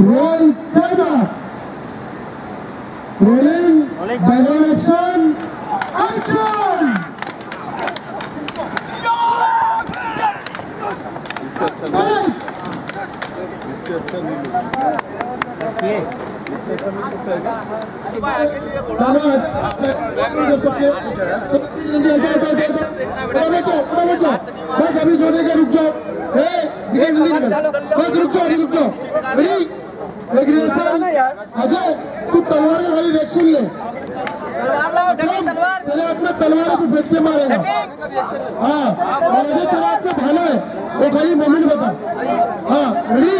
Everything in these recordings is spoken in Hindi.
roll camera rolling banner action action बस अभी जोड़ने का रुक जाओ बस रुक जाओ रुक जाओ। लेकिन अजय तू तलवार का खाली रिएक्शन ले। तेरे हाथ में तलवार को फेंक के मारेगा। हाँ और अजय तेरे हाथ में भाला है। वो खाली मोमेंट बता। हाँ रेडी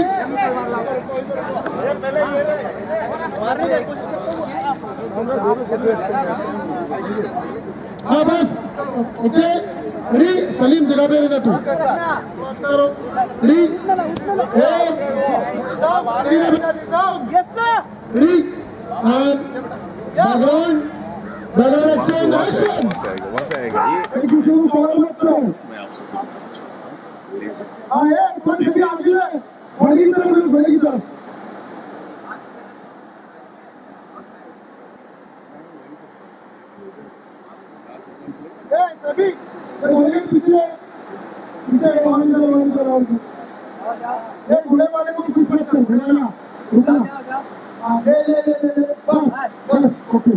हाँ बस। ओके रेडी सलीम जगह पे रहना तू बैकग्राउंड बैकग्राउंड एक्शन एक्शन एक दूसरे को कवर मत करो हाँ ये थोड़ी सी आगे है बड़ी की तरफ़। बड़ी की तरफ़ सभी बोले पीछे पीछे वाहन करो वाहन करो ये घोड़े वाले को कुछ मत कर घोड़ा रुकना हाँ ले ले ले ले ले बस बस ओके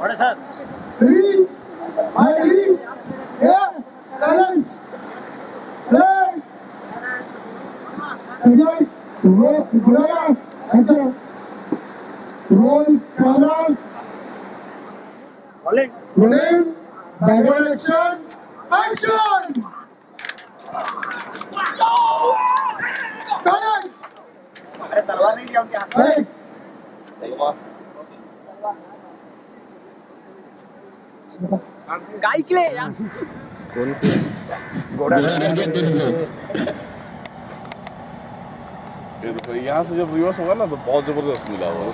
बड़े sir Three, I agree. Yeah, silence. Play. Enjoy. Roll, roll, corner, rolling, rolling, backward action, action! Go! Correct! Correct! Cái kia ya. Cuốn. Gỗ đá. तो यहाँ से जब रिवर्स होगा ना तो बहुत ज़बरदस्त मिला हुआ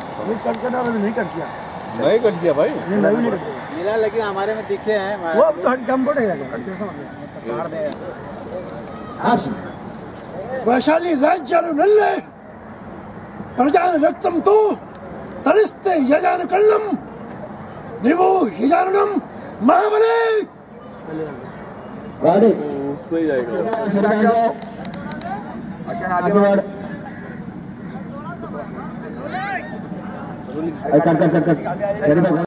नहीं कट गया भाई। मिला लेकिन हमारे में दिखे हैं। हाँ। वैशाली प्रजा रक्तम तो तरिस्ते यजान निवो महाबले। अच्छा ऐका ऐका ऐका